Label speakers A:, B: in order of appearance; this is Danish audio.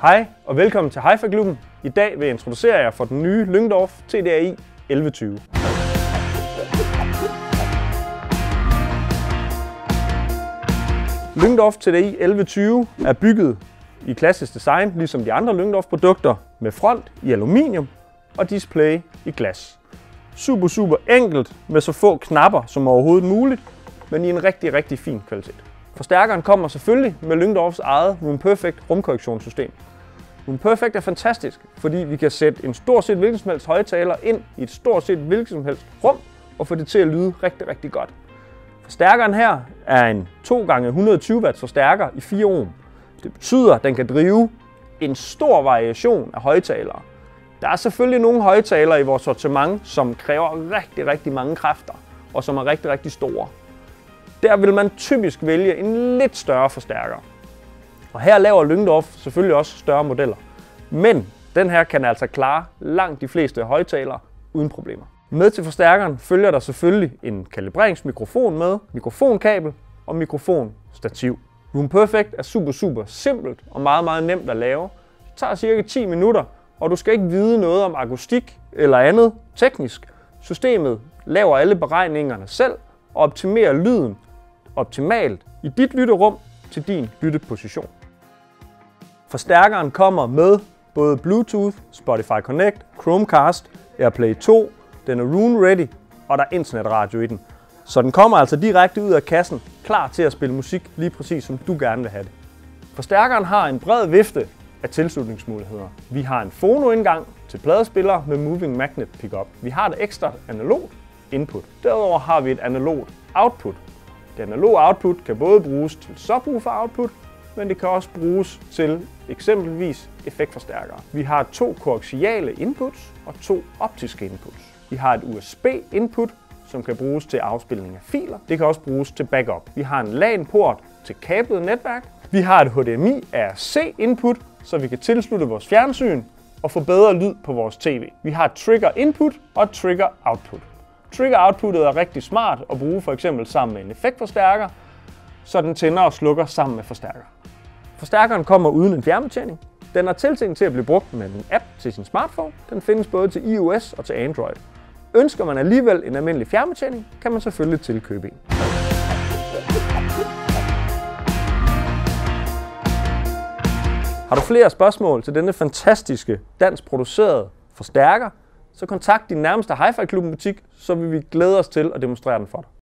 A: Hej og velkommen til hi klubben I dag vil jeg introducere jer for den nye Lyngdorf TDI 1120. Lyngdorf TDI 1120 er bygget i klassisk design, ligesom de andre Lyngdorf produkter, med front i aluminium og display i glas. Super, super enkelt med så få knapper som overhovedet muligt, men i en rigtig, rigtig fin kvalitet. Forstærkeren kommer selvfølgelig med Lyngdorfs eget Room Perfect rumkorrektionssystem. Room Perfect er fantastisk, fordi vi kan sætte en stort set hvilken som helst højtaler ind i et stort set hvilket som helst rum og få det til at lyde rigtig, rigtig godt. Forstærkeren her er en 2x120 watt forstærker i 4 ohm. Det betyder, at den kan drive en stor variation af højtalere. Der er selvfølgelig nogle højtalere i vores sortiment, som kræver rigtig, rigtig mange kræfter, og som er rigtig, rigtig store. Der vil man typisk vælge en lidt større forstærker. Og her laver Lyngdorf selvfølgelig også større modeller. Men den her kan altså klare langt de fleste højtalere uden problemer. Med til forstærkeren følger der selvfølgelig en kalibreringsmikrofon med, mikrofonkabel og mikrofonstativ. Room Perfect er super, super simpelt og meget, meget nemt at lave. Det tager cirka 10 minutter, og du skal ikke vide noget om akustik eller andet teknisk. Systemet laver alle beregningerne selv og optimerer lyden optimalt i dit lytterum til din lytteposition. Forstærkeren kommer med både Bluetooth, Spotify Connect, Chromecast, AirPlay 2, den er Rune Ready, og der er internetradio i den. Så den kommer altså direkte ud af kassen, klar til at spille musik lige præcis som du gerne vil have det. Forstærkeren har en bred vifte af tilslutningsmuligheder. Vi har en fonoindgang til pladespillere med Moving Magnet Pickup. Vi har et ekstra analogt input. Derudover har vi et analogt output. Det analoge output kan både bruges til subwoofer output, men det kan også bruges til eksempelvis effektforstærkere. Vi har to koaxiale inputs og to optiske inputs. Vi har et USB-input, som kan bruges til afspilning af filer. Det kan også bruges til backup. Vi har en LAN-port til kablet netværk. Vi har et HDMI RC-input, så vi kan tilslutte vores fjernsyn og få bedre lyd på vores tv. Vi har et trigger input og et trigger output. Trigger outputtet er rigtig smart at bruge for eksempel sammen med en effektforstærker, så den tænder og slukker sammen med forstærker. Forstærkeren kommer uden en fjernbetjening. Den er tiltænkt til at blive brugt med en app til sin smartphone. Den findes både til iOS og til Android. Ønsker man alligevel en almindelig fjernbetjening, kan man selvfølgelig tilkøbe en. Har du flere spørgsmål til denne fantastiske dansk producerede forstærker, så kontakt din nærmeste Hi-Fi Klubben butik, så vil vi glæde os til at demonstrere den for dig.